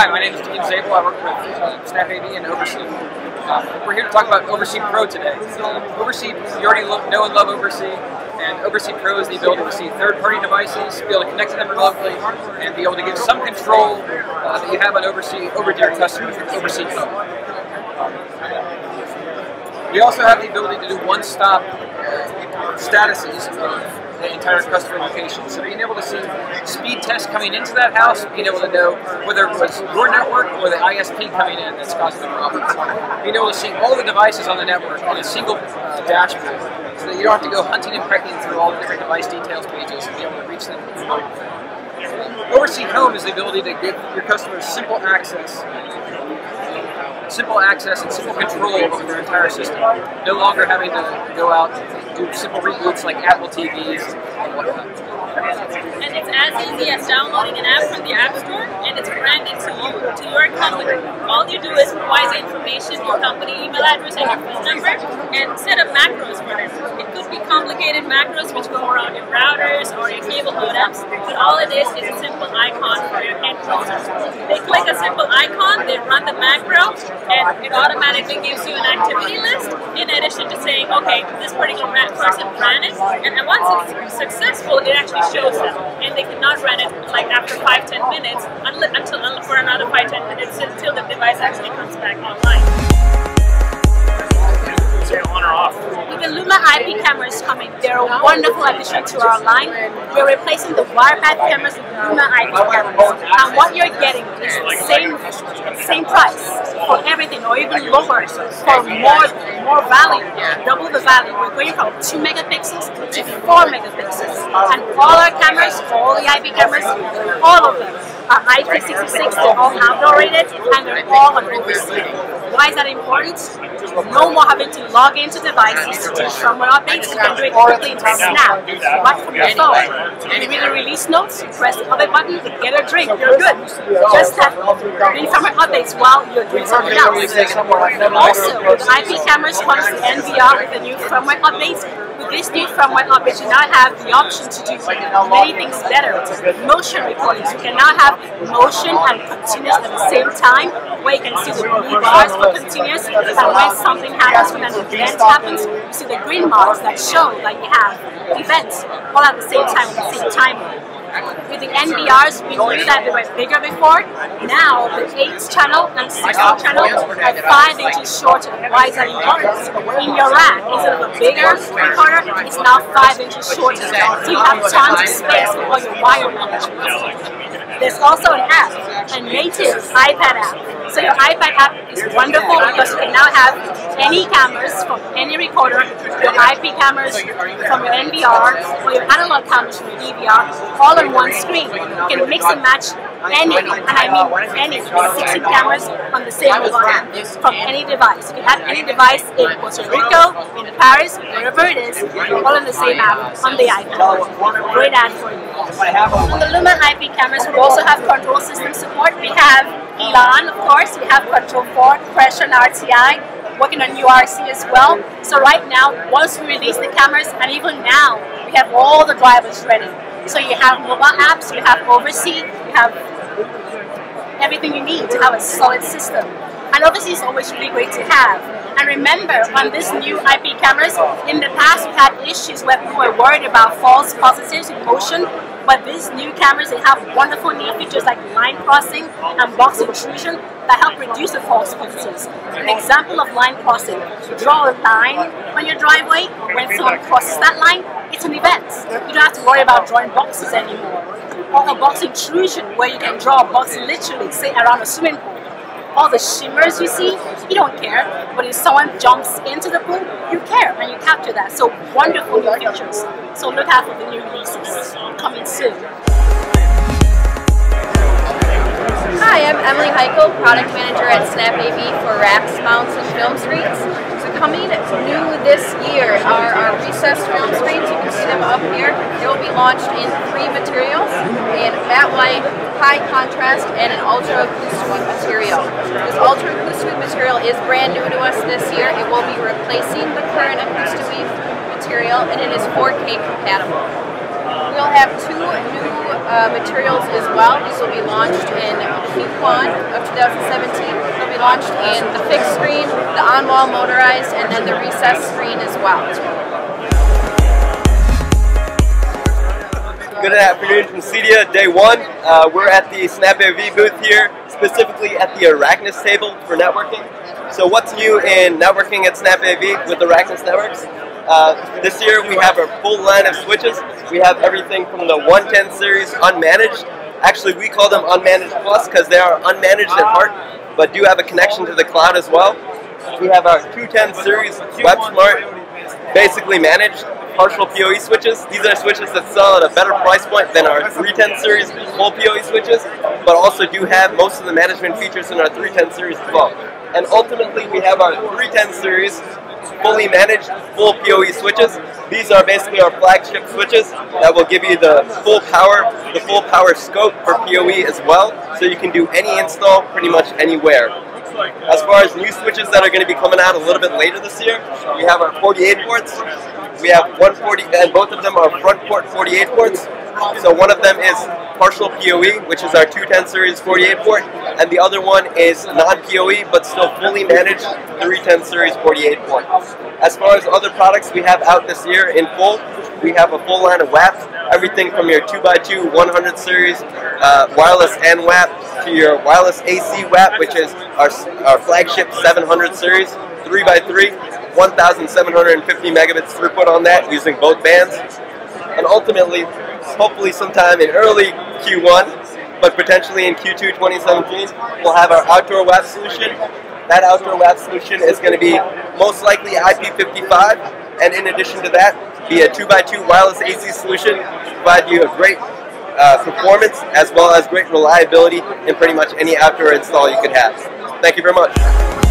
Hi, my name is Dean Zabel. I work with uh, Snap AV and OvrC. Uh, we're here to talk about OvrC Pro today. Uh, OvrC, you already know and love OvrC, and OvrC Pro is the ability to see third-party devices, be able to connect to them remotely, and be able to give some control uh, that you have on OvrC over to your customers with OvrC Home. We also have the ability to do one-stop statuses of the entire customer location. So being able to see speed tests coming into that house, being able to know whether it was your network or the ISP coming in that's causing the problem. Being able to see all the devices on the network on a single uh, dashboard so that you don't have to go hunting and pecking through all the different device details pages and be able to reach them. OvrC Home is the ability to give your customers simple access simple access and simple control over their entire system. No longer having to go out and do simple reboots like Apple TVs and whatnot. And it's as easy as downloading an app from the App Store and it's branded to to your company. All you do is provide the information, your company email address and your phone number, and set up macros for them. It could be complicated macros which go around your routers or your cable modems, but all it is is a simple icon for your end user. They click a simple icon, they run the macro, and it automatically gives you an activity list in addition to saying, okay, this particular person ran it, and once it's successful, it actually shows them, and they cannot run it like after five ten minutes until for another five ten minutes until the device actually comes back online on or off? With the Luma IP cameras coming, they're a wonderful addition to our line. We're replacing the WirePath cameras with Luma IP cameras. And what you're getting is the same same price for everything or even lower for more more value, double the value. We're going from 2 megapixels to 4 megapixels. And all our cameras, all the IP cameras, all of them are IP66, they're all outdoor rated, and they're all on OvrC. Why is that important? No more having to log into devices to do firmware updates. You can do it quickly into Snap, right from your phone. You read the release notes, press the other button, get a drink, you're good. Just have doing firmware updates while you're doing something else. Also, with IP cameras comes the NVR with the new firmware updates this new firmware update, you now have the option to do many things better. Motion recordings. You can now have motion and continuous at the same time, where you can see the blue bars for continuous, and when something happens, when an event happens, you see the green marks that show that you have events all at the same time, at the same time. With the NVRs, we knew that they were bigger before. Now, the 8th channel and 16th channel are 5 inches shorter. That important? In your rack, instead of a bigger recorder, it's now 5 inches shorter. So you have tons of space for all your wire management. There's also an app, a native iPad app. So your iPad app is wonderful because you can now have any cameras from any recorder, your IP cameras from your NVR, or your analog cameras from your DVR, all on one screen. You can mix and match any, and I mean any, 16 cameras on the same one from any device. If you can have any device in Puerto Rico, in Paris, wherever it is, all on the same app on the iPhone. Great ad for you. On the Luma IP cameras, we also have control system support. We have Elan, of course. We have Control 4, Pressure, and RTI working on URC as well. So right now, once we release the cameras, and even now, we have all the drivers ready. So you have mobile apps, you have OvrC, you have everything you need to have a solid system. And obviously it's always really great to have. And remember, on this new IP cameras, in the past we had issues where people were worried about false positives in motion, but these new cameras, they have wonderful new features like line crossing and box intrusion that help reduce the false positives. An example of line crossing, draw a line on your driveway, when someone crosses that line, it's an event. You don't have to worry about drawing boxes anymore. Or a box intrusion where you can draw a box literally, say around a swimming pool all the shimmers you see, you don't care. But if someone jumps into the pool, you care and you capture that. So wonderful new features. So look out for the new releases coming soon. Hi, I'm Emily Heichel, Product Manager at Snap AV for racks, mounts, and film screens. So coming new this year are our recessed film screens. You can see them up here. They will be launched in three materials, in matte white, high contrast, and an ultra acoustic material. This ultra acoustic material is brand new to us this year. It will be replacing the current acoustic material, and it is 4K compatible. We'll have two new uh, materials as well. These will be launched in Q1 of 2017. They'll be launched in the fixed screen, the on-wall motorized, and then the recessed screen as well. Good afternoon from CEDIA, day one. Uh, we're at the Snap AV booth here, specifically at the Araknis table for networking. So what's new in networking at Snap AV with Araknis Networks? Uh, this year we have a full line of switches. We have everything from the 110 series unmanaged. Actually, we call them unmanaged plus because they are unmanaged at heart, but do have a connection to the cloud as well. We have our 210 series WebSmart, basically managed partial PoE switches. These are switches that sell at a better price point than our 310 series full PoE switches, but also do have most of the management features in our 310 series as well. And ultimately, we have our 310 series fully managed full PoE switches. These are basically our flagship switches that will give you the full power, the full power scope for PoE as well, so you can do any install pretty much anywhere. As far as new switches that are going to be coming out a little bit later this year, we have our 48 ports. We have 140, and both of them are front port 48 ports. So one of them is partial PoE, which is our 210 series 48 port, and the other one is non-PoE but still fully managed 310 series 48 port. As far as other products we have out this year in full, we have a full line of WAP, everything from your 2x2 100 series uh, wireless N WAP to your wireless AC WAP, which is our, our flagship 700 series, 3x3, 1,750 megabits throughput on that using both bands. And ultimately, hopefully sometime in early Q1, but potentially in Q2 2017, we'll have our outdoor WAP solution. That outdoor WAP solution is going to be most likely IP55, and in addition to that, be a 2x2 wireless AC solution to provide you a great uh, performance as well as great reliability in pretty much any outdoor install you could have. Thank you very much.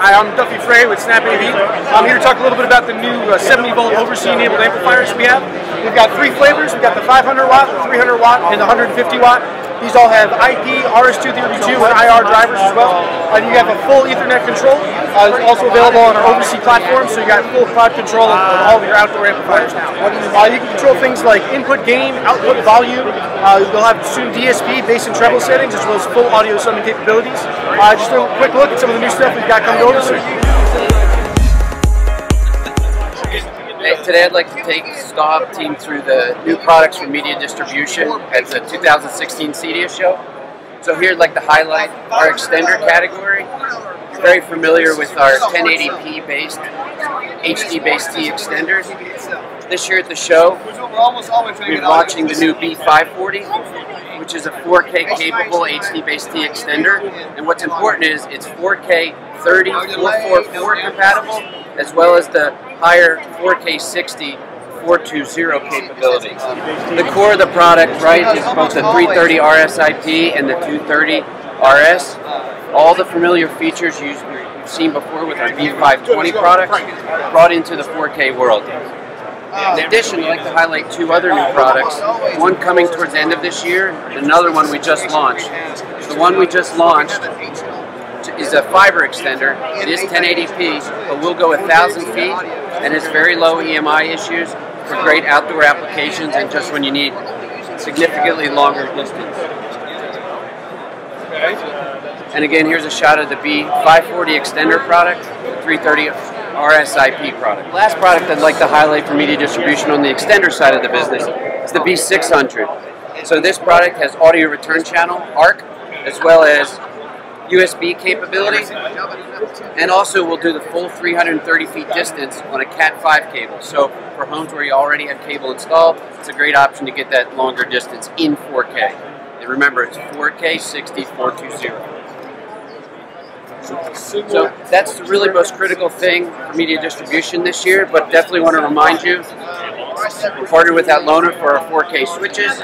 Hi, I'm Duffy Frey with Snap AV. I'm here to talk a little bit about the new uh, 70 volt OvrC enabled amplifiers we have. We've got three flavors. We've got the 500 watt, the 300 watt, and the 150 watt. These all have IP, RS-232, and IR drivers as well. And you have a full Ethernet control. Uh, it's also available on our OvrC platform, so you got full cloud control of, of all of your outdoor amplifiers now. Uh, you can control things like input gain, output volume. Uh, you'll have soon DSP, bass and treble settings, as well as full audio summing capabilities. Uh, just a quick look at some of the new stuff we've got coming over. So Hey, today I'd like to take Staub team through the new products for media distribution at the 2016 CEDIA show. So here I'd like to highlight our extender category. Very familiar with our 1080p based, HDBaseT extenders. This year at the show, we're launching the new B540, which is a 4K capable HDBaseT extender. And what's important is it's 4K 30 444 compatible, as well as the higher 4K 60 420 capabilities. The core of the product, right, is both the 330 RSIP and the 230 RS. All the familiar features you've seen before with our B520 product brought into the 4K world. In addition, I'd like to highlight two other new products. One coming towards the end of this year, and another one we just launched. The one we just launched is a fiber extender. It is 1080p, but will go 1,000 feet, and it's very low EMI issues for great outdoor applications and just when you need significantly longer distance. And again, here's a shot of the B540 extender product, the 330 RSIP product. Last product I'd like to highlight for media distribution on the extender side of the business is the B600. So this product has audio return channel, ARC, as well as USB capability, and also we'll do the full 330 feet distance on a Cat5 cable. So for homes where you already have cable installed, it's a great option to get that longer distance in 4K. And remember, it's 4K 60 420. So that's the really most critical thing for media distribution this year, but definitely want to remind you, we partnered with Atlona for our 4K switches,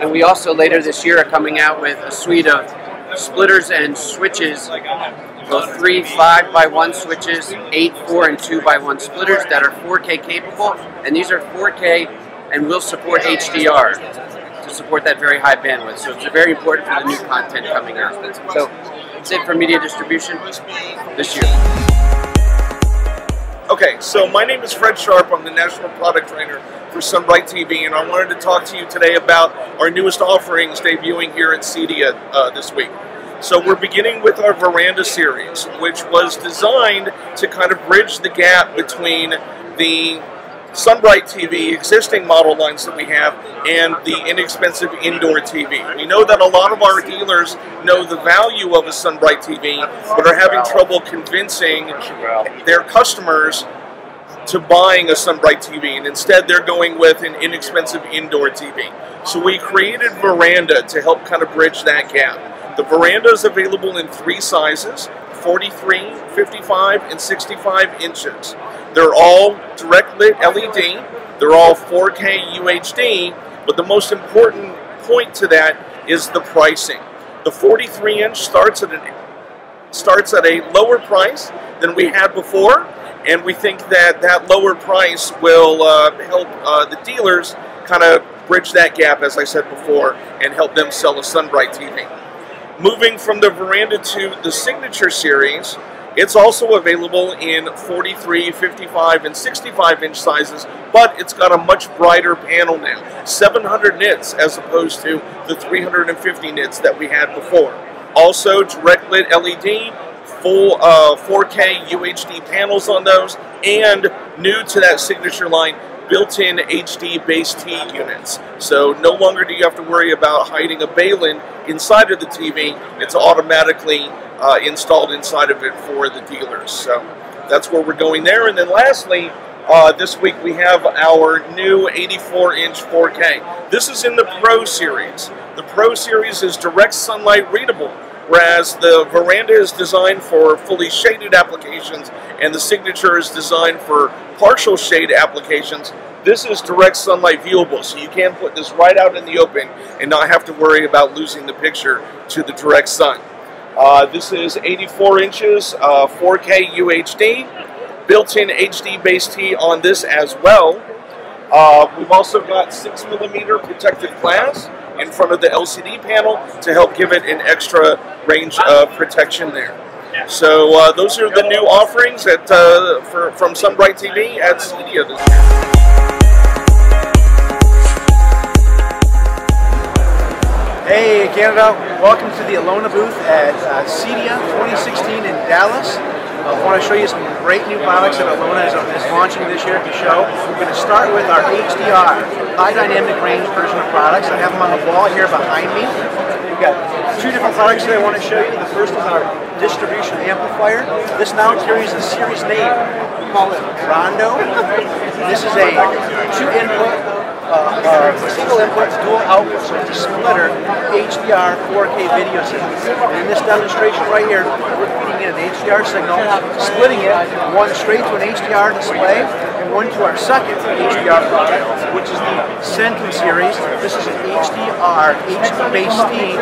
and we also later this year are coming out with a suite of splitters and switches, both three 5 by one switches, eight 4 and 2 by one splitters that are 4K capable, and these are 4K and will support HDR to support that very high bandwidth. So it's very important for the new content coming out. So that's it for media distribution this year. Okay, so my name is Fred Sharp. I'm the National Product Trainer for SunBriteTV, and I wanted to talk to you today about our newest offerings debuting here at CEDIA uh, this week. So we're beginning with our Veranda series, which was designed to kind of bridge the gap between the SunBriteTV existing model lines that we have and the inexpensive indoor TV. We know that a lot of our dealers know the value of a SunBriteTV, but are having trouble convincing their customers to buying a SunBriteTV, and instead they're going with an inexpensive indoor TV. So we created Veranda to help kind of bridge that gap. The Veranda is available in three sizes, 43, 55, and 65 inches. They're all direct lit LED. They're all 4K UHD. But the most important point to that is the pricing. The 43 inch starts at an starts at a lower price than we had before, and we think that that lower price will uh, help uh, the dealers kind of bridge that gap, as I said before, and help them sell a SunBriteTV. Moving from the Veranda to the Signature Series, it's also available in 43, 55, and 65 inch sizes, but it's got a much brighter panel now. 700 nits as opposed to the 350 nits that we had before. Also, direct lit LED, full uh, 4K UHD panels on those, and new to that signature line, built-in HDBaseT units. So no longer do you have to worry about hiding a Balun inside of the TV. It's automatically uh, installed inside of it for the dealers. So that's where we're going there. And then lastly, uh, this week we have our new 84-inch 4K. This is in the Pro Series. The Pro Series is direct sunlight readable, whereas the Veranda is designed for fully shaded applications and the Signature is designed for partial shade applications. This is direct sunlight viewable, so you can put this right out in the open and not have to worry about losing the picture to the direct sun. Uh, this is 84 inches, uh, 4K UHD, built-in HDBaseT on this as well. Uh, we've also got 6 millimeter protective glass in front of the LCD panel to help give it an extra range of protection there. So uh, those are the new offerings at, uh, for, from SunBriteTV at CEDIA this year. Hey Canada, welcome to the Atlona booth at uh, CEDIA 2016 in Dallas. I want to show you some great new products that Atlona is, is launching this year at the show. We're going to start with our HDR, high dynamic range version of products. I have them on the wall here behind me. We've got two different products that I want to show you. The first is our distribution amplifier. This now carries a series name. We call it Rondo. This is a two input uh, single input, dual output, so it's a splitter HDR 4K video signal. And in this demonstration right here, we're feeding in an HDR signal, splitting it, one straight to an HDR display, and one to our second HDR product, which is the Centum series. This is an HDR HD base T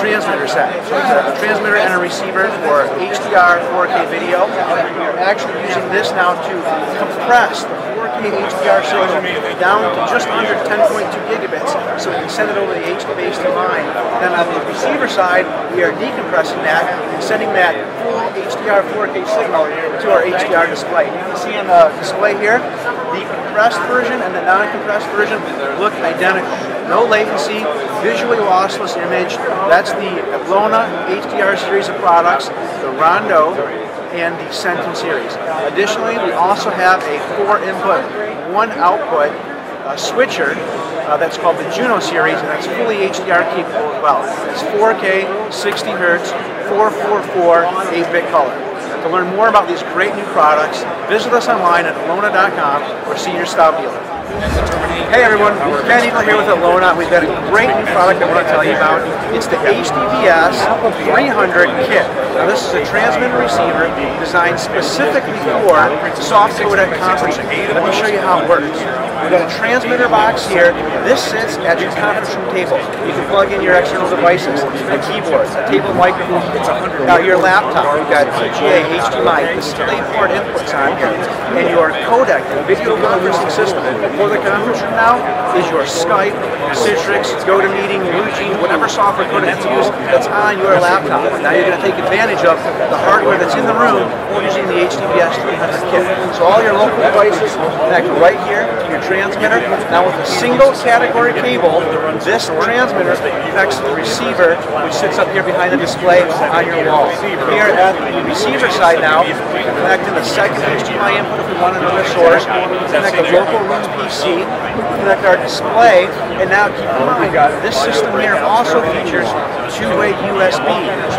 transmitter set. So it's a transmitter and a receiver for HDR 4K video. We're actually using this now to compress the 4K HDR signal down to just under 10.2 gigabits, so we can send it over the HDBaseT line. Then on the receiver side, we are decompressing that and sending that full HDR 4K signal to our HDR display. You can see on the display here, the compressed version and the non-compressed version look identical. No latency, visually lossless image. That's the Atlona HDR series of products, the Rondo, and the Centum series. Additionally, we also have a four input, one output uh, switcher uh, that's called the Juno series, and that's fully HDR capable as well. It's 4K, 60 hertz, 444, 8-bit color. To learn more about these great new products, visit us online at atlona.com or see your style dealer. Hey everyone, Ken Eagle here with Atlona. We've got a great new product I want to tell you about. It's the HDVS 300 kit. Now this is a transmitter receiver designed specifically for soft codec conferencing. Let me show you how it works. We've got a transmitter box here. This sits at your conference room table. You can plug in your external devices, a keyboard, a table microphone, now your laptop. You've got VGA, HDMI, DisplayPort inputs on here, and your codec, video conferencing system for the conference now is your Skype, Citrix, GoToMeeting, BlueJeans, whatever software codec you use that's on your laptop. Now you're going to take advantage of the hardware that's in the room using the HDBaseT 300 kit. So all your local devices connect right here to your transmitter. Now with a single category cable, this transmitter connects to the receiver, which sits up here behind the display on your wall. Here at the receiver side now, we can connect in the second HDMI input if we want another source, connect a local room PC, connect our display, and now keep in mind, this system here also features two-way USB,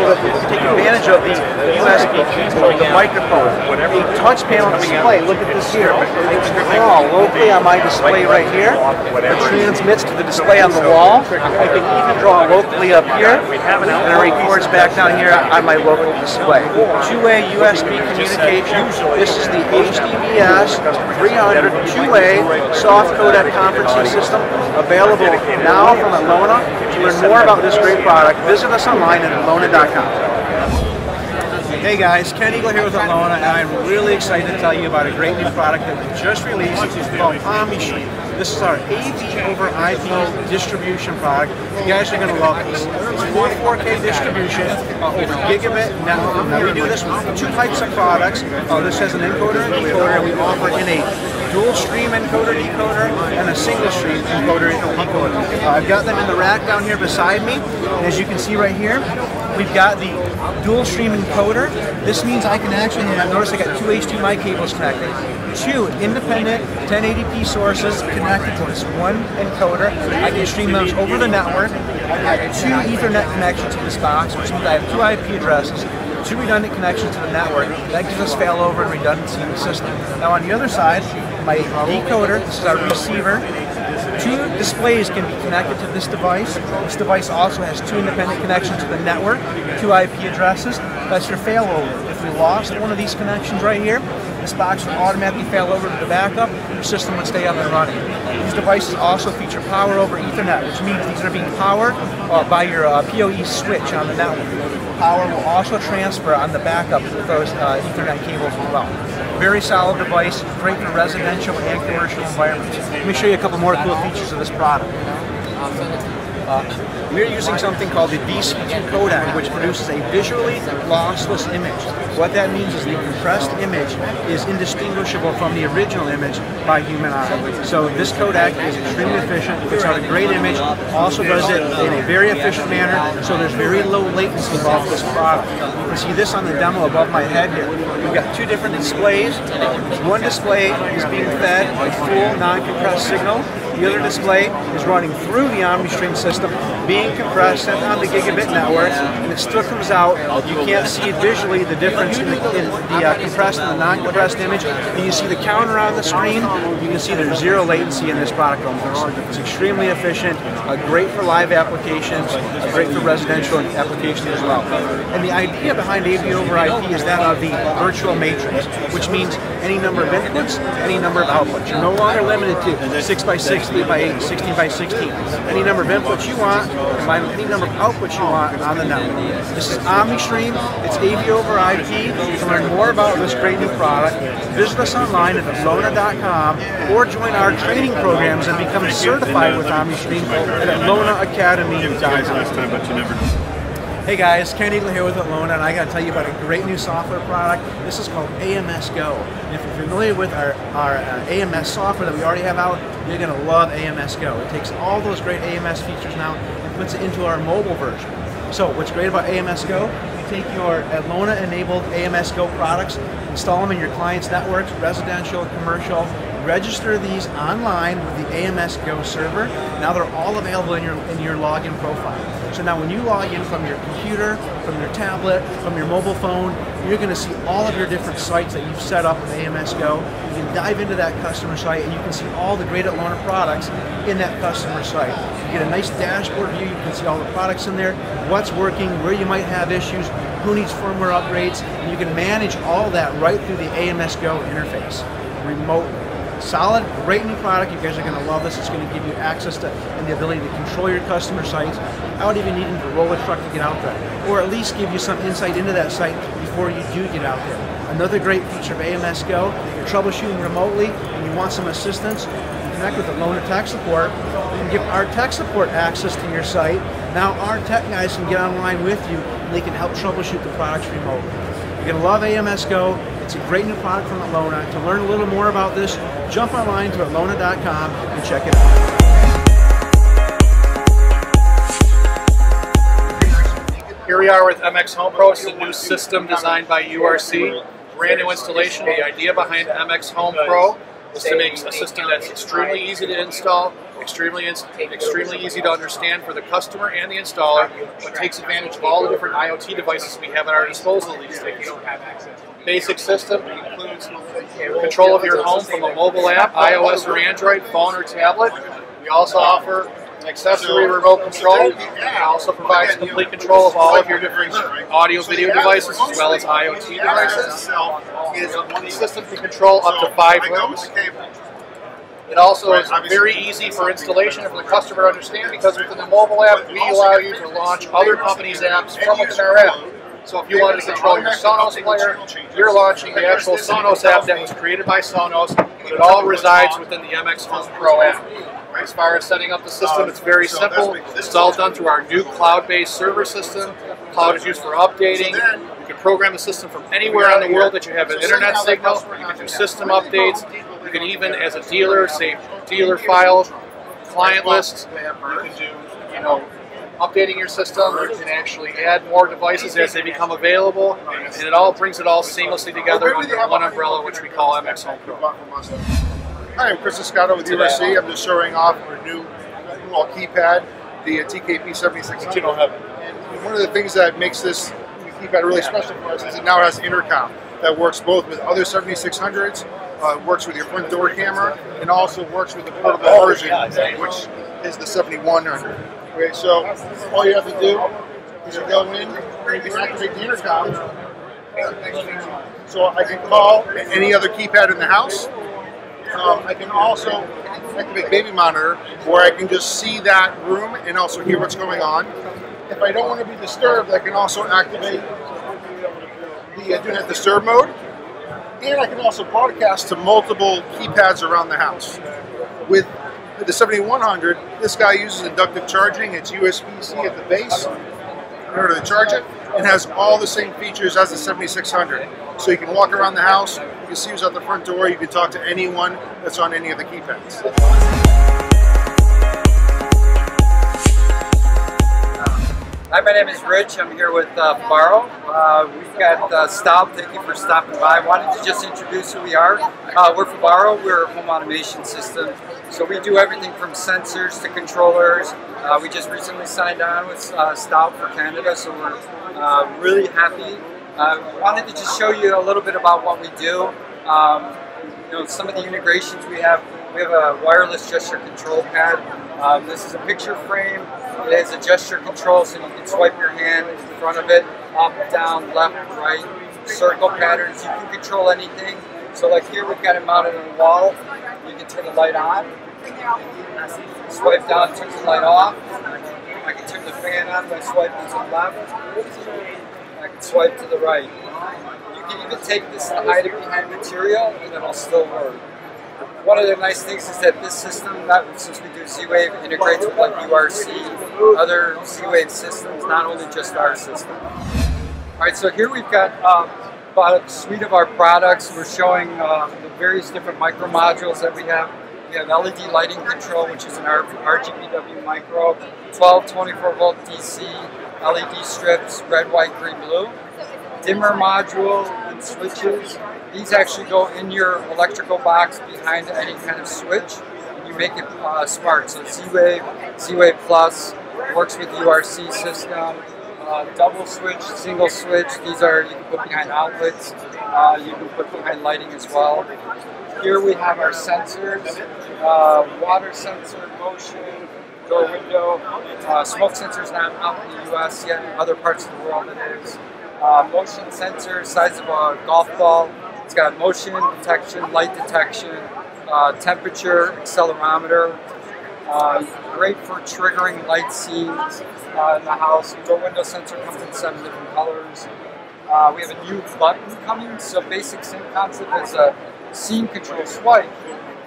so that we can take advantage of the USB keyboard, the microphone, a touch panel display. Look at this here. I can draw locally on my display right here. It transmits to the display on the wall. I can even draw locally up here, and it records back down here on my local display. Two-way USB communication. This is the HDBaseT 300 two-way soft codec conferencing system available now from Atlona. To learn more about this great product, visit us online at atlona.com. Hey guys, Ken Eagle here with Atlona, and I'm really excited to tell you about a great new product that we just released called OmniStream. This is our AV over IP distribution product. You guys are going to love this. It's full 4K distribution over gigabit network. Now we do this with two types of products. Uh, this has an encoder and decoder, we offer in a dual stream encoder decoder and a single stream encoder decoder. Uh, I've got them in the rack down here beside me. As you can see right here, we've got the dual stream encoder. This means I can actually, notice I got two HDMI cables connected. Two independent 1080p sources connected to this one encoder. I can stream those over the network. I have got two Ethernet connections to this box, which means I have two IP addresses two redundant connections to the network. That gives us failover and redundancy in the system. Now on the other side, my decoder, this is our receiver. Two displays can be connected to this device. This device also has two independent connections to the network, two IP addresses. That's your failover. If we lost one of these connections right here, this box would automatically fail over to the backup, your system would stay up and running. These devices also feature power over Ethernet, which means these are being powered uh, by your uh, PoE switch on the network. Power will also transfer on the backup with those uh, Ethernet cables as well. Very solid device, great for residential and commercial environments. Let me show you a couple more cool features of this product. Uh, we're using something called the VC2 codec, which produces a visually lossless image. What that means is the compressed image is indistinguishable from the original image by human eye. So this codec is extremely efficient, puts out a great image, also does it in a very efficient manner, so there's very low latency involved with this product. You can see this on the demo above my head here. We've got two different displays. One display is being fed a full non-compressed signal the other display is running through the OmniStream system, being compressed, sent on the gigabit network, and it still comes out. You can't see visually the difference in the, in the uh, compressed and the non-compressed image. And you see the counter on the screen. You can see there's zero latency in this product almost. It's extremely efficient, uh, great for live applications, uh, great for residential applications as well. And the idea behind AV over IP is that of the virtual matrix, which means any number of inputs, any number of outputs. You're no longer limited to 6 by 6 8 by 8, 16 by 16. Any number of inputs you want, with any number of outputs you want on the network. This is OmniStream. It's AV over IP. To learn more about this great new product, visit us online at atlona.com or join our training programs and become certified with OmniStream at alonaacademy.com. Hey guys, Ken Eagle here with Atlona, and I got to tell you about a great new software product. This is called AMS Go. And if you're familiar with our, our uh, AMS software that we already have out, you're going to love AMS Go. It takes all those great AMS features now and puts it into our mobile version. So what's great about AMS Go, you take your Atlona-enabled AMS Go products, install them in your client's networks, residential, commercial, register these online with the AMS Go server. Now they're all available in your, in your login profile. So now when you log in from your computer, from your tablet, from your mobile phone, you're going to see all of your different sites that you've set up with AMS Go. You can dive into that customer site and you can see all the great Atlona products in that customer site. You get a nice dashboard view, you can see all the products in there, what's working, where you might have issues, who needs firmware upgrades, and you can manage all that right through the AMS Go interface remotely. Solid, great new product. You guys are going to love this. It's going to give you access to and the ability to control your customer sites without even needing to roll a truck to get out there, or at least give you some insight into that site before you do get out there. Another great feature of AMS Go, you're troubleshooting remotely and you want some assistance, connect with the Lona Tech Support and give our tech support access to your site. Now our tech guys can get online with you and they can help troubleshoot the products remotely. You're going to love AMS Go. It's a great new product from Atlona. To learn a little more about this, jump online to atlona.com and check it out. Here we are with MX Home Pro. It's a new system designed by URC. Brand new installation. The idea behind MX Home Pro is to make a system that's extremely easy to install, extremely extremely easy to understand for the customer and the installer, but takes advantage of all the different IoT devices we have at our disposal these days. Basic system includes control of your home from a mobile app, iOS or Android, phone or tablet. We also offer accessory remote control. It also provides complete control of all of your different audio video devices as well as IoT devices. The system can control up to five rooms. It also is very easy for installation and for the customer to understand because within the mobile app, we allow you to launch other companies' apps from within our app. So if you wanted to control your Sonos player, you're launching the actual Sonos app that was created by Sonos, but it all resides within the MX Home Pro app. As far as setting up the system, it's very simple. It's all done through our new cloud-based server system. Cloud is used for updating. You can program the system from anywhere in the world that you have an internet signal. You can do system updates. You can even, as a dealer, say dealer file, client list. You can do, you know, updating your system. You can actually add more devices as they become available, and it all brings it all seamlessly together under one umbrella, which we call MX Home Pro. Hi, I'm Chris Escato with URC. I'm just showing off our new well, keypad, the TKP 7600. One of the things that makes this keypad really special for us is it now has intercom that works both with other 7600s, uh, works with your front door camera, and also works with the portable version, which is the 7100. Okay, so all you have to do is you go in and you can activate the intercom. So I can call any other keypad in the house, um, I can also activate baby monitor where I can just see that room and also hear what's going on. If I don't want to be disturbed, I can also activate the uh, Do Not Disturb mode. And I can also broadcast to multiple keypads around the house. With the 7100, this guy uses inductive charging. It's USB-C at the base in order to charge it and has all the same features as the 7600. So you can walk around the house, you can see who's at the front door, you can talk to anyone that's on any of the keypads. Hi, my name is Rich. I'm here with uh, Fibaro. Uh, we've got uh. Thank you for stopping by. I wanted to just introduce who we are. Uh, we're Fibaro. We're a home automation system. So we do everything from sensors to controllers. Uh, we just recently signed on with uh, Staub for Canada, so we're uh, really happy. Uh, wanted to just show you a little bit about what we do. Um, you know, some of the integrations we have. We have a wireless gesture control pad. Um, this is a picture frame. It has a gesture control, so you can swipe your hand in front of it, up, down, left, right, circle patterns. You can control anything. So like here, we've got it mounted on the wall. You can turn the light on. Swipe down, turn the light off. I can turn the fan on by swiping to the left. I can swipe to the right. You can even take this and hide it behind material and it'll still work. One of the nice things is that this system, that since we do Z-Wave, integrates with like URC, other Z-Wave systems, not only just our system. All right, so here we've got um, a suite of our products. We're showing uh, the various different micro modules that we have. We have LED lighting control, which is an RGBW micro, 12, 24 volt DC, LED strips, red, white, green, blue. Dimmer module and switches. These actually go in your electrical box behind any kind of switch. And you make it uh, smart. So Z-Wave, Z-Wave Plus, works with URC system. Uh, double switch, single switch. These are you can put behind outlets. Uh, you can put behind lighting as well. Here we have our sensors, uh, water sensor, motion, door window. Uh, smoke sensors not out in the U.S. yet. In other parts of the world it is. Uh, motion sensor, size of a golf ball. It's got motion detection, light detection, uh, temperature, accelerometer. Uh, great for triggering light scenes uh, in the house. Door window sensor comes in seven different colors. Uh, we have a new button coming, so basic same concept as a scene control swipe,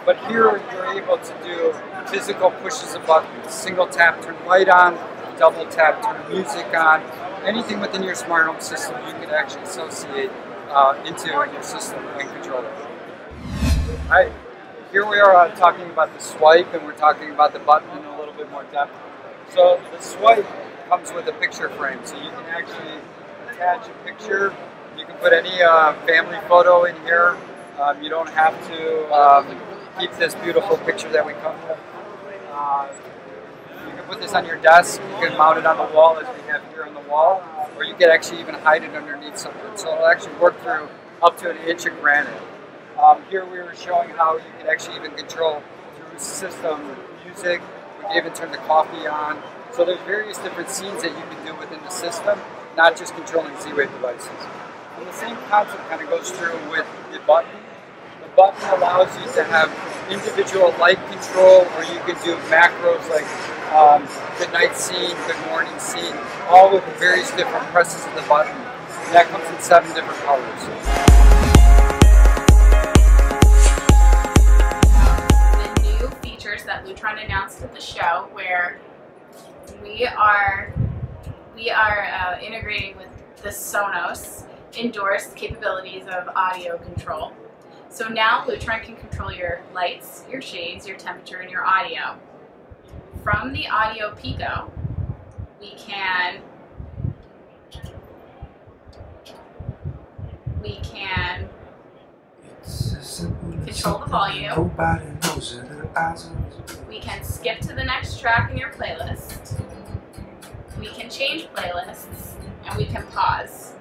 but here you're able to do physical pushes of buttons, single tap, turn light on, double tap, turn music on, anything within your smart home system you can actually associate uh, into your system and control it. I, here we are uh, talking about the swipe and we're talking about the button in a little bit more depth. So the swipe comes with a picture frame, so you can actually attach a picture. You can put any uh, family photo in here. Um, you don't have to um, keep this beautiful picture that we come with. Uh, you can put this on your desk. You can mount it on the wall as we have here on the wall, or you can actually even hide it underneath something. So it'll actually work through up to an inch of granite. Um, here we were showing how you can actually even control through system music. We can even turn the coffee on. So there's various different scenes that you can do within the system, not just controlling Z-Wave devices. And the same concept kind of goes through with the button. The button allows you to have individual light control, or you can do macros like um, good night scene, good morning scene, all with various different presses of the button. And that comes in seven different colors. That Lutron announced at the show, where we are we are uh, integrating with the Sonos endorsed capabilities of audio control. So now Lutron can control your lights, your shades, your temperature, and your audio. From the Audio Pico, we can we can control the volume. We can skip to the next track in your playlist. We can change playlists, and we can pause.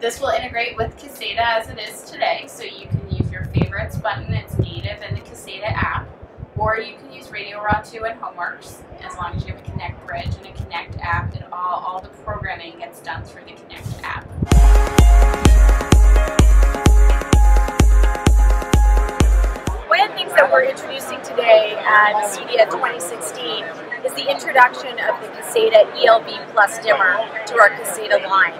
This will integrate with Caseta as it is today, so you can use your favorites button. It's native in the Caseta app, or you can use RadioRA 2 and Homeworks, as long as you have a Connect Bridge and a Connect app, and all, all the programming gets done through the Connect app. At CEDIA 2016 is the introduction of the Caseta ELV Plus dimmer to our Caseta line.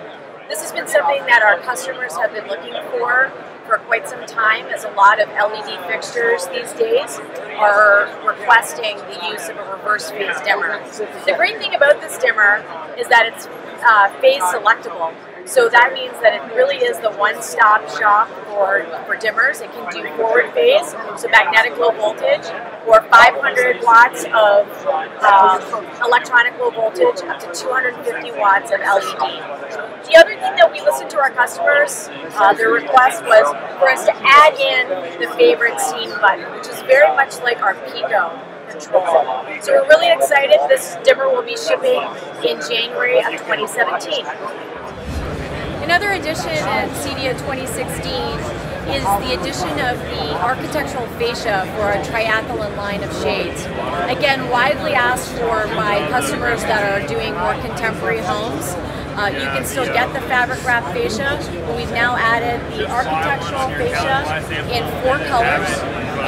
This has been something that our customers have been looking for for quite some time as a lot of LED fixtures these days are requesting the use of a reverse phase dimmer. The great thing about this dimmer is that it's uh, phase selectable. So that means that it really is the one-stop shop for, for dimmers. It can do forward phase, so magnetic low voltage, or 500 watts of um, electronic low voltage, up to 250 watts of LED. The other thing that we listened to our customers, uh, their request was for us to add in the favorite scene button, which is very much like our Pico control. So we're really excited. This dimmer will be shipping in January of 2017. Another addition at CEDIA 2016 is the addition of the architectural fascia for a triathlon line of shades. Again, widely asked for by customers that are doing more contemporary homes. Uh, you can still get the fabric wrap fascia, but we've now added the architectural fascia in four colors,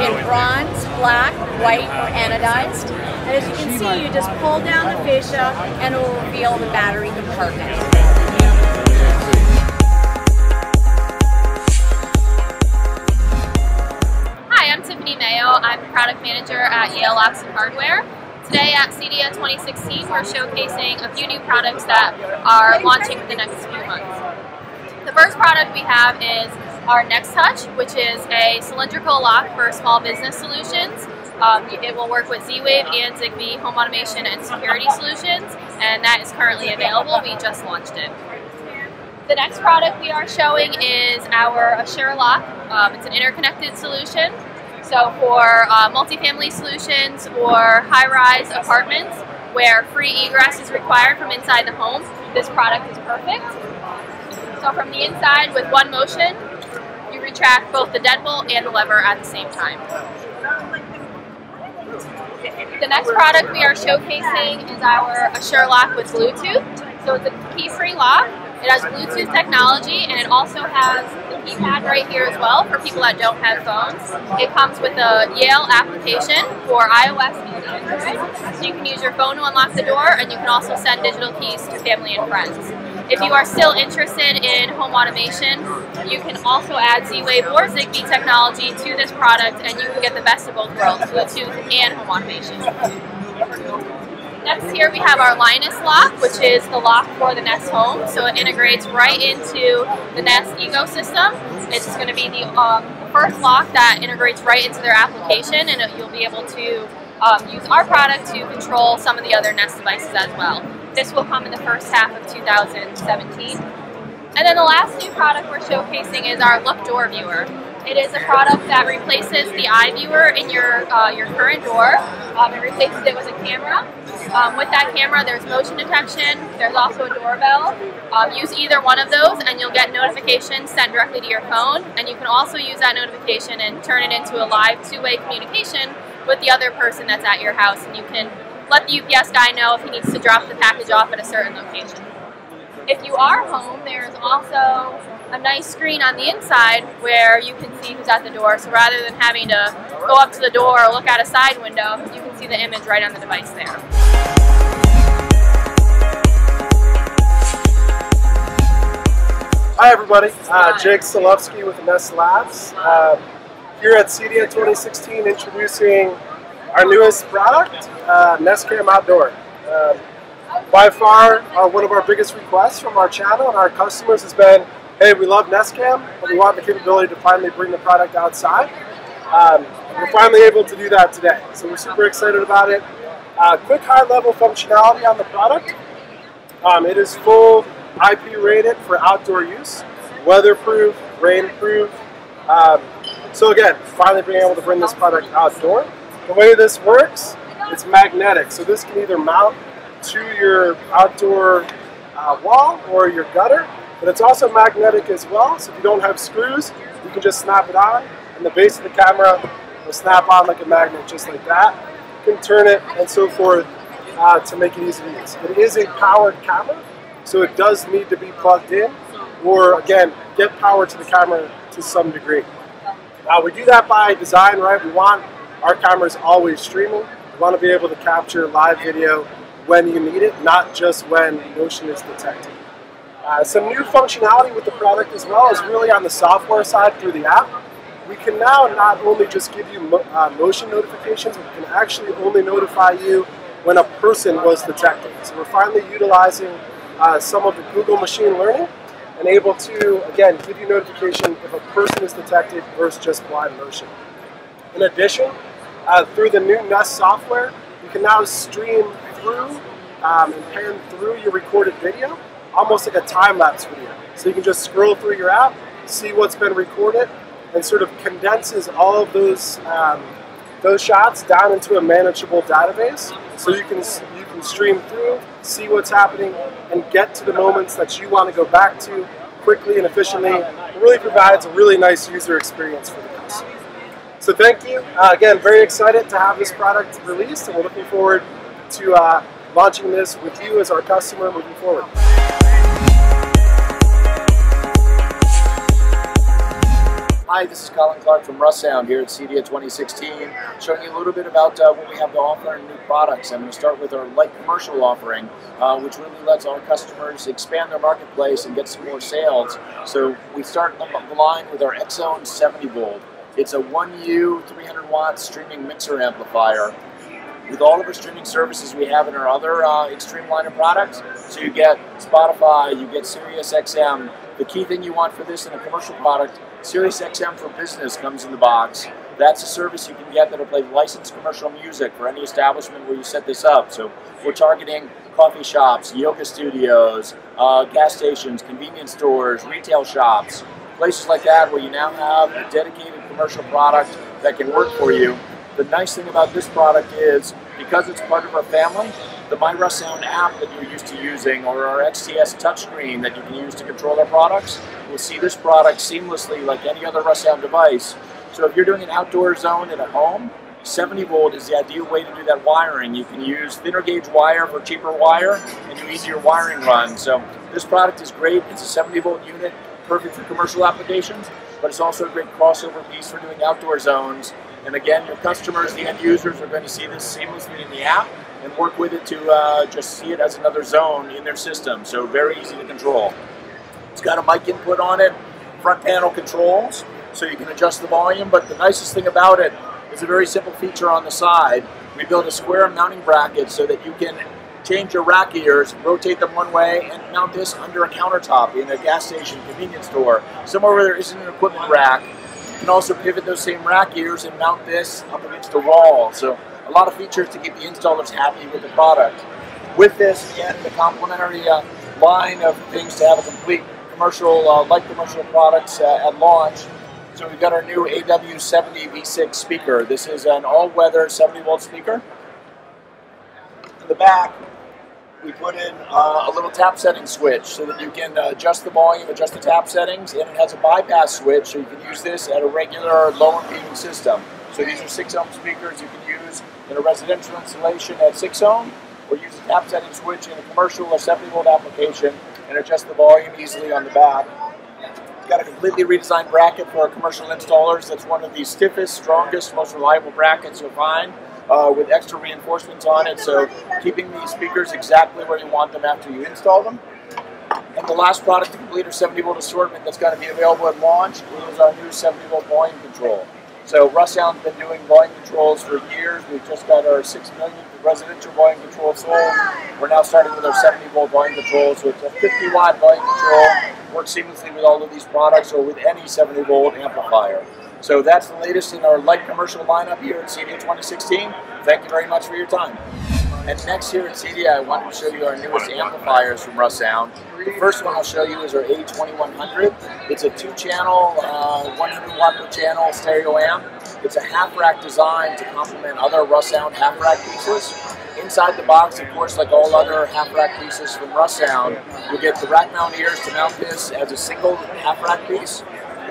in bronze, black, white, or anodized. And as you can see, you just pull down the fascia and it will reveal the battery compartment. I'm product manager at Yale Locks and Hardware. Today at CEDIA 2016, we're showcasing a few new products that are launching in the next few months. The first product we have is our nexTouch, which is a cylindrical lock for small business solutions. Um, it will work with Z-Wave and Zigbee home automation and security solutions, and that is currently available. We just launched it. The next product we are showing is our Assure Lock. Um, it's an interconnected solution so for uh, multifamily solutions or high-rise apartments where free egress is required from inside the home, this product is perfect. So from the inside with one motion, you retract both the deadbolt and the lever at the same time. The next product we are showcasing is our Assure Lock with Bluetooth. So it's a key-free lock it has Bluetooth technology and it also has the keypad right here as well for people that don't have phones. It comes with a Yale application for iOS and Android. So you can use your phone to unlock the door and you can also send digital keys to family and friends. If you are still interested in home automation, you can also add Z-Wave or Zigbee technology to this product and you can get the best of both worlds, Bluetooth and home automation. Next here we have our Linus lock, which is the lock for the Nest Home. So it integrates right into the Nest ecosystem. It's going to be the um, first lock that integrates right into their application and it, you'll be able to um, use our product to control some of the other Nest devices as well. This will come in the first half of 2017. And then the last new product we're showcasing is our Look Door Viewer. It is a product that replaces the eye viewer in your uh, your current door. Um, it replaces it with a camera. Um, with that camera, there's motion detection. There's also a doorbell. Um, use either one of those, and you'll get notifications sent directly to your phone. And you can also use that notification and turn it into a live two-way communication with the other person that's at your house, and you can let the UPS guy know if he needs to drop the package off at a certain location. If you are home, there's also a nice screen on the inside where you can see who's at the door. So rather than having to go up to the door or look out a side window, you can see the image right on the device there. Hi everybody, uh, Jake Solovsky with Nest Labs. Uh, here at CEDIA 2016 introducing our newest product, uh, NestCam Outdoor. Um, by far, uh, one of our biggest requests from our channel and our customers has been, hey, we love NestCam, but we want the capability to finally bring the product outside. Um, we're finally able to do that today, so we're super excited about it. Uh, quick high-level functionality on the product. Um, it is full IP rated for outdoor use, weatherproof, rainproof, um, so again, finally being able to bring this product outdoor. The way this works, it's magnetic. So this can either mount to your outdoor uh, wall or your gutter, but it's also magnetic as well. So if you don't have screws, you can just snap it on, and the base of the camera will snap on like a magnet, just like that. You can turn it and so forth uh, to make it easy to use. It is a powered camera, so it does need to be plugged in, or again, get power to the camera to some degree. Uh, we do that by design, right? We want our cameras always streaming. We want to be able to capture live video when you need it, not just when motion is detected. Uh, some new functionality with the product as well is really on the software side through the app. We can now not only just give you mo uh, motion notifications, we can actually only notify you when a person was detected. So we're finally utilizing uh, some of the Google machine learning and able to, again, give you notification if a person is detected versus just blind motion. In addition, uh, through the new Nest software, you can now stream through um, and pan through your recorded video, almost like a time-lapse video. So you can just scroll through your app, see what's been recorded, and sort of condenses all of those um, those shots down into a manageable database. So you can you can stream through, see what's happening, and get to the moments that you want to go back to quickly and efficiently. It really provides a really nice user experience for the customer. So thank you. Uh, again, very excited to have this product released, and we're looking forward to uh, launching this with you as our customer moving forward. Hi, this is Colin Clark from Russound here at CEDIA 2016, showing you a little bit about uh, what we have to offer in new products. I'm going to start with our light commercial offering, uh, which really lets our customers expand their marketplace and get some more sales. So we start the line with our X-Zone 70 volt. It's a 1U 300 watt streaming mixer amplifier with all of our streaming services we have in our other uh, XStream line of products. So you get Spotify, you get SiriusXM. The key thing you want for this in a commercial product SiriusXM for Business comes in the box. That's a service you can get that'll play licensed commercial music for any establishment where you set this up. So we're targeting coffee shops, yoga studios, uh, gas stations, convenience stores, retail shops, places like that where you now have a dedicated commercial product that can work for you. The nice thing about this product is because it's part of our family, the My Russound app that you're used to using or our XTS touchscreen that you can use to control our products will see this product seamlessly like any other Russound device. So if you're doing an outdoor zone in a home, 70 volt is the ideal way to do that wiring. You can use thinner gauge wire for cheaper wire and do easier wiring runs. So this product is great. It's a 70 volt unit, perfect for commercial applications, but it's also a great crossover piece for doing outdoor zones. And again, your customers, the end users, are going to see this seamlessly in the app and work with it to uh, just see it as another zone in their system. So very easy to control. It's got a mic input on it, front panel controls, so you can adjust the volume. But the nicest thing about it is a very simple feature on the side. We built a square mounting bracket so that you can change your rack ears, rotate them one way, and mount this under a countertop in a gas station, convenience store, somewhere where there isn't an equipment rack. You can also pivot those same rack ears and mount this up against a wall. So a lot of features to keep the installers happy with the product. With this, again, the complementary uh, line of things to have a complete commercial, uh, light commercial products uh, at launch. So we've got our new AW70 V6 speaker. This is an all-weather 70 volt speaker. In the back, we put in uh, a little tap setting switch so that you can uh, adjust the volume, adjust the tap settings, and it has a bypass switch so you can use this at a regular low impedance system. So these are 6 ohm speakers you can use in a residential installation at 6 ohm, or use a tap setting switch in a commercial or 70 volt application and adjust the volume easily on the back. We've got a completely redesigned bracket for our commercial installers. That's one of the stiffest, strongest, most reliable brackets you'll find uh, with extra reinforcements on it. So keeping these speakers exactly where you want them after you install them. And the last product to complete our 70 volt assortment that's going to be available at launch is our new 70 volt volume control. So Russound's been doing volume controls for years. We've just got our 6 million residential volume control sold. We're now starting with our 70 volt volume control. So it's a 50 watt volume control. Works seamlessly with all of these products or with any 70 volt amplifier. So that's the latest in our light commercial lineup here at CEDIA 2016. Thank you very much for your time. And next here at CEDIA, I want to show you our newest amplifiers from Russound. The first one I'll show you is our A2100. It's a two-channel, uh, 100 watt per channel stereo amp. It's a half rack design to complement other Russound half rack pieces. Inside the box, of course, like all other half rack pieces from Russound, you get the rack mount ears to mount this as a single half rack piece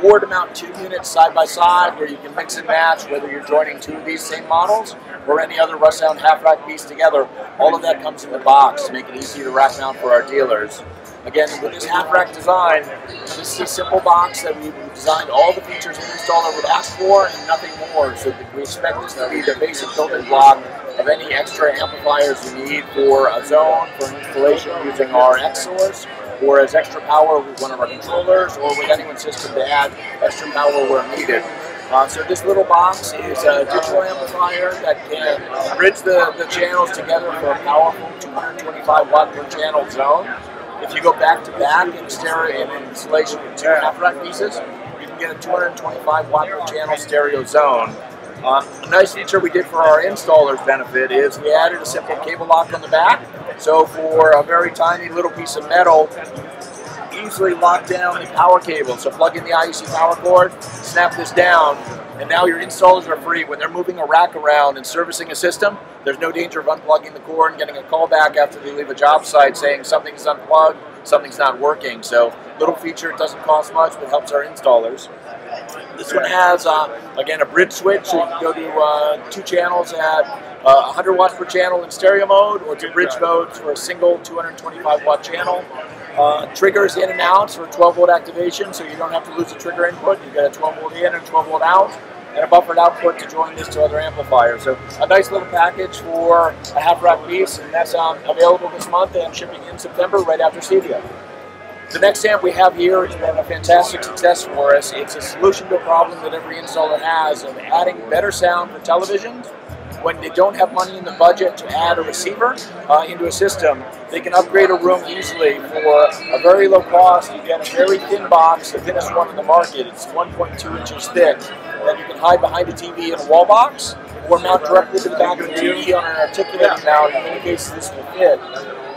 or to mount two units side by side where you can mix and match whether you're joining two of these same models or any other Russound half rack piece together. All of that comes in the box to make it easy to rack mount for our dealers. Again, with this half rack design, this is a simple box that we've designed all the features an installer would ask for and nothing more. So we expect this to be the basic building block of any extra amplifiers you need for a zone, for installation using our XSource, or as extra power with one of our controllers, or with anyone's system to add extra power where needed. Uh, so this little box is a digital amplifier that can bridge the, the channels together for a powerful 225 watt per channel zone. If you go back to back in stereo in installation with two half rack pieces, you can get a 225 watt per channel stereo zone. Uh, a nice feature we did for our installers benefit is we added a simple cable lock on the back. So for a very tiny little piece of metal, easily lock down the power cable. So plug in the IEC power cord, snap this down, and now your installers are free. When they're moving a rack around and servicing a system, there's no danger of unplugging the cord and getting a call back after they leave a job site saying something's unplugged, something's not working. So little feature, it doesn't cost much, but helps our installers. This one has, uh, again, a bridge switch, so you can go to uh, two channels at uh, 100 watts per channel in stereo mode, or to bridge modes for a single 225 watt channel. Uh, triggers in and out for 12 volt activation, so you don't have to lose the trigger input. You get a 12 volt in and 12 volt out, and a buffered output to join this to other amplifiers. So a nice little package for a half rack piece, and that's um, available this month and shipping in September right after CEDIA. The next amp we have here has been a fantastic success for us. It's a solution to a problem that every installer has of adding better sound for televisions. When they don't have money in the budget to add a receiver uh, into a system, they can upgrade a room easily for a very low cost. You get a very thin box, the thinnest one in the market. It's 1.2 inches thick that you can hide behind a TV in a wall box or mount directly to the back of the TV on an articulating mount. In many cases, this will fit.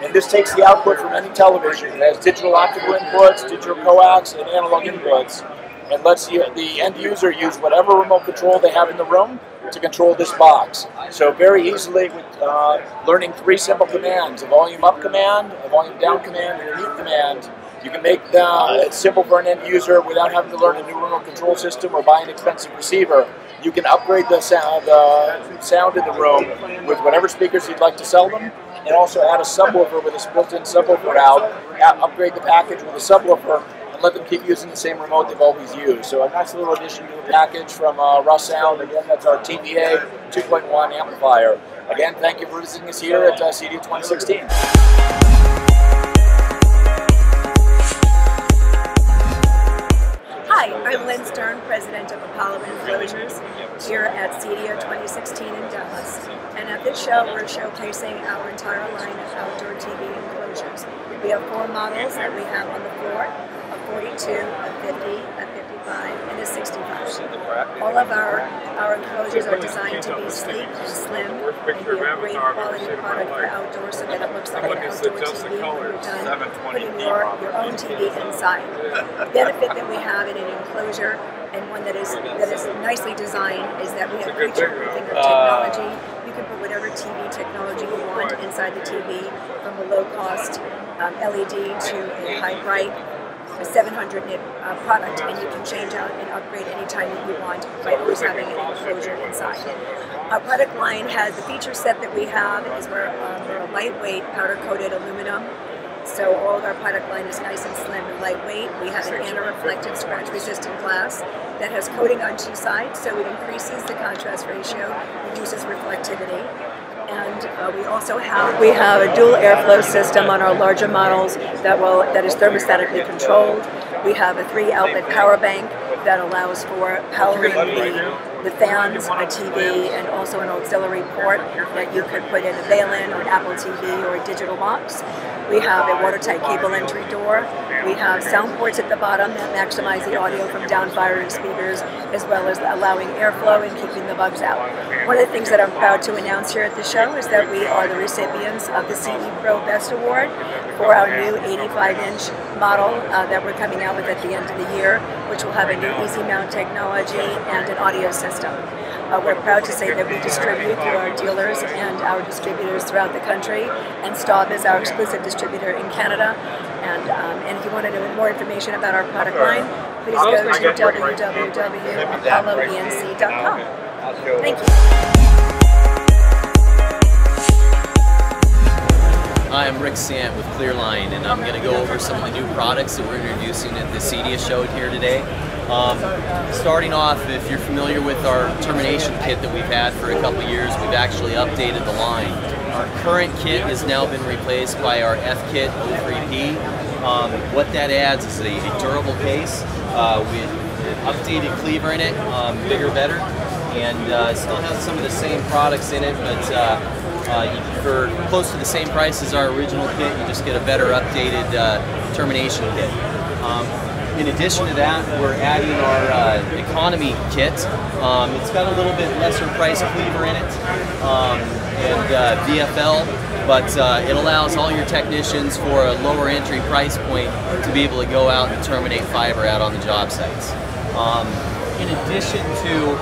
And this takes the output from any television. It has digital optical inputs, digital coax, and analog inputs, and lets the, the end user use whatever remote control they have in the room to control this box. So very easily with uh, learning three simple commands, a volume up command, a volume down command, and a mute command, you can make it simple for an end user without having to learn a new remote control system or buy an expensive receiver. You can upgrade the sound, uh, sound in the room with whatever speakers you'd like to sell them, and also add a subwoofer with a built-in subwoofer out, upgrade the package with a subwoofer, let them keep using the same remote they've always used. So a nice little addition to the package from uh, Russound. Again, that's our TVA 2.1 amplifier. Again, thank you for visiting us here at uh, CEDIA 2016. Hi, I'm Lynn Stern, President of Apollo Enclosures, here at CEDIA 2016 in Dallas. And at this show, we're showcasing our entire line of outdoor TV enclosures. We have four models that we have on the floor, 42, a 50, a 55, and a 65. All of our, our enclosures are designed to be sleek and slim and be a great quality product for outdoors so that it looks like an outdoor TV when you're done putting your, your own TV inside. The benefit that we have in an enclosure and one that is that is nicely designed is that we have creature proofing of technology. You can put whatever TV technology you want inside the TV, from a low cost um, LED to a high bright a 700 nit uh, product, and you can change out and upgrade anytime that you want by always having an enclosure inside. Our product line has the feature set that we have is we're, um, we're a lightweight powder coated aluminum. So all of our product line is nice and slim and lightweight. We have an anti-reflective scratch-resistant glass that has coating on two sides, so it increases the contrast ratio, reduces reflectivity. And uh, we also have we have a dual airflow system on our larger models that will that is thermostatically controlled. We have a three outlet power bank that allows for powering the, the fans, a TV, and also an auxiliary port that you could put in a Balin or an Apple TV or a digital box. We have a watertight cable entry door. We have sound ports at the bottom that maximize the audio from down-firing speakers, as well as allowing airflow and keeping the bugs out. One of the things that I'm proud to announce here at the show is that we are the recipients of the CE Pro Best Award for our new 85-inch model uh, that we're coming out with at the end of the year, which will have a new easy mount technology and an audio system. Uh, we're proud to say that we distribute through our dealers and our distributors throughout the country, and Staub is our exclusive distributor in Canada. And, um, and if you want to know more information about our product line, please go to www.apolloenc.com. Thank you. I'm Sant with Clearline, and I'm going to go over some of the new products that we're introducing at the CEDIA show here today. Um, starting off, if you're familiar with our termination kit that we've had for a couple years, we've actually updated the line. Our current kit has now been replaced by our F-Kit 03P. Um, what that adds is a, a durable case uh, with updated cleaver in it, um, bigger, better, and uh, still has some of the same products in it, but uh, uh, for close to the same price as our original kit, you just get a better updated uh, termination kit. Um, in addition to that, we're adding our uh, economy kit. Um, it's got a little bit lesser price cleaver in it um, and uh, VFL, but uh, it allows all your technicians for a lower entry price point to be able to go out and terminate fiber out on the job sites. Um, in addition to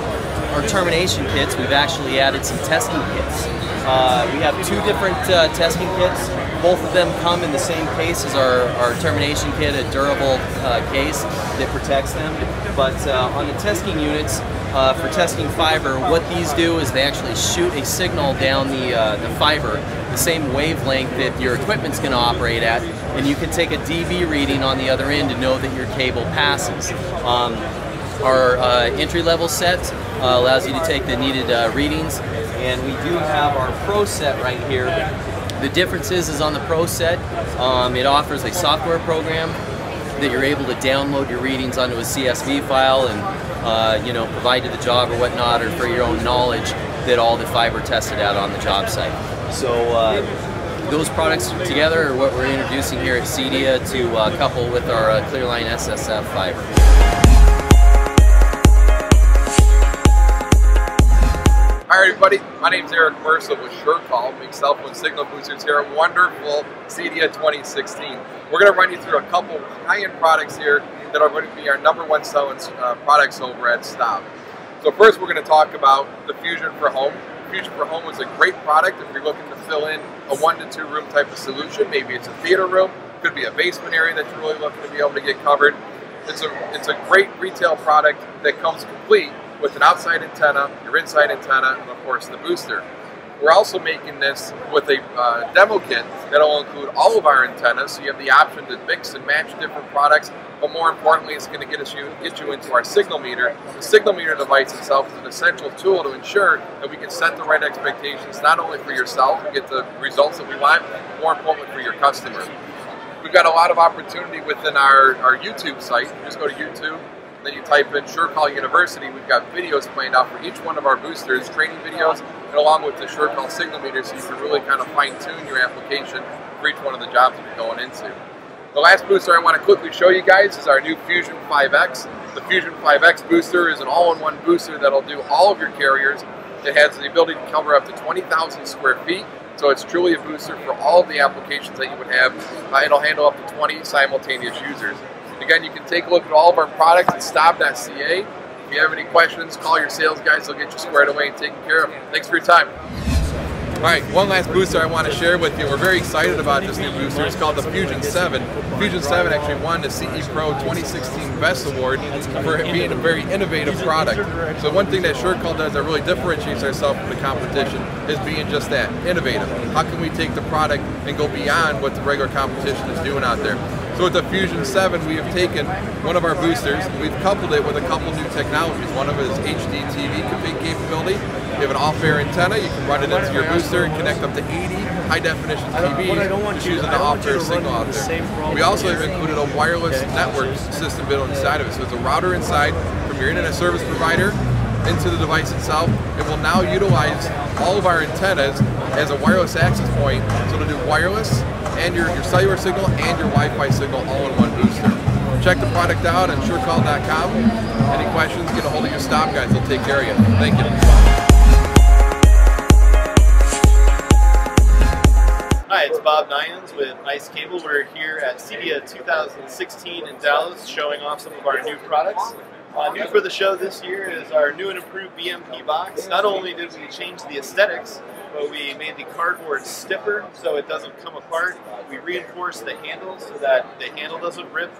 our termination kits, we've actually added some testing kits. Uh, we have two different uh, testing kits. Both of them come in the same case as our, our termination kit, a durable uh, case that protects them. But uh, on the testing units, uh, for testing fiber, what these do is they actually shoot a signal down the, uh, the fiber, the same wavelength that your equipment's going to operate at, and you can take a dB reading on the other end to know that your cable passes. Um, our entry-level set allows you to take the needed readings and we do have our Pro set right here. The difference is, is on the Pro set, um, it offers a software program that you're able to download your readings onto a CSV file and uh, you know provide to the job or whatnot, or for your own knowledge that all the fiber tested out on the job site. So. Uh, those products together are what we're introducing here at CEDIA to uh, couple with our uh, Clearline SSF fiber. Everybody, my name is Eric Mercer with SureCall, make cell phone signal boosters here at wonderful CEDIA 2016. We're going to run you through a couple high-end products here that are going to be our number one selling uh, products over at Staub. So first we're going to talk about the Fusion for Home. Fusion for Home is a great product if you're looking to fill in a one to two room type of solution. Maybe it's a theater room, could be a basement area that you're really looking to be able to get covered. It's a, it's a great retail product that comes complete with an outside antenna, your inside antenna, and of course the booster. We're also making this with a uh, demo kit that'll include all of our antennas, so you have the option to mix and match different products. But more importantly, it's going to get us you get you into our signal meter. The signal meter device itself is an essential tool to ensure that we can set the right expectations, not only for yourself and get the results that we want, more importantly for your customer. We've got a lot of opportunity within our, our YouTube site. Just go to YouTube, then you type in SureCall University. We've got videos planned out for each one of our boosters, training videos, and along with the SureCall signal meter so you can really kind of fine tune your application for each one of the jobs you're going into. The last booster I want to quickly show you guys is our new Fusion 5X. The Fusion 5X booster is an all-in-one booster that'll do all of your carriers. It has the ability to cover up to 20,000 square feet so it's truly a booster for all of the applications that you would have. Uh, it'll handle up to 20 simultaneous users. Again, you can take a look at all of our products at staub.ca. If you have any questions, call your sales guys. They'll get you squared away and taken care of. Thanks for your time. All right, one last booster I want to share with you. We're very excited about this new booster. It's called the Fusion 7. Fusion 7 actually won the CE Pro 2016 Best Award for being a very innovative product. So one thing that SureCall does that really differentiates ourselves from the competition is being just that, innovative. How can we take the product and go beyond what the regular competition is doing out there? So with the Fusion 7, we have taken one of our boosters, we've coupled it with a couple new technologies. One of it is HD TV capability. You have an off-air antenna, you can run it into your booster and connect up to 80 high-definition TVs just using the off-air signal out there. We also have included a wireless network system built inside of it. So it's a router inside from your internet service provider into the device itself. It will now utilize all of our antennas as a wireless access point, so it'll do wireless and your, your cellular signal and your Wi-Fi signal all in one booster. Check the product out on surecall.com. Any questions, get a hold of your Staub guys. They'll take care of you. Thank you. Hi, it's Bob Nyans with Ice Cable. We're here at CEDIA 2016 in Dallas showing off some of our new products. Uh, new for the show this year is our new and improved BMP box. Not only did we change the aesthetics, but we made the cardboard stiffer so it doesn't come apart. We reinforced the handle so that the handle doesn't rip.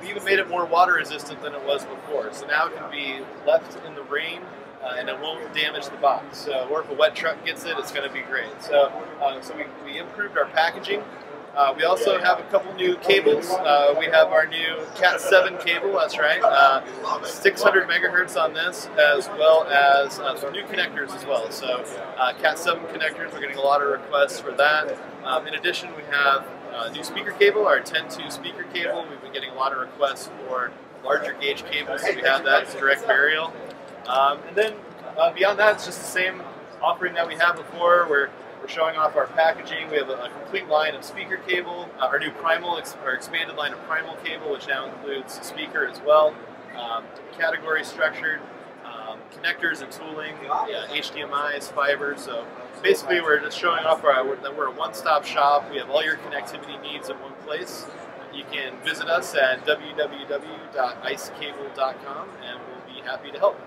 We even made it more water resistant than it was before. So now it can be left in the rain uh, and it won't damage the box. So, or if a wet truck gets it, it's going to be great. So, uh, so we, we improved our packaging. Uh, we also have a couple new cables. Uh, we have our new Cat 7 cable, that's right. Uh, 600 megahertz on this, as well as uh, some new connectors as well. So uh, Cat 7 connectors, we're getting a lot of requests for that. Um, in addition, we have a new speaker cable, our 10.2 speaker cable. We've been getting a lot of requests for larger gauge cables, so we have that. Direct burial. Um, and then uh, beyond that, it's just the same offering that we had before. We're we're showing off our packaging. We have a, a complete line of speaker cable, uh, our new primal, ex our expanded line of primal cable, which now includes speaker as well. Um, category structured, um, connectors and tooling, yeah, HDMI's, fiber. So basically, we're just showing off our, that we're a one-stop shop. We have all your connectivity needs in one place. You can visit us at www.icecable.com and we'll be happy to help.